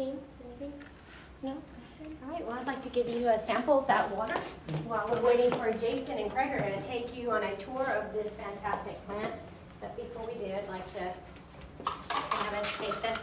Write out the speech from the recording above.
Dean. No? All right, well, I'd like to give you a sample of that water while we're waiting for Jason and Craig are going to take you on a tour of this fantastic plant. But before we do, I'd like to have us taste test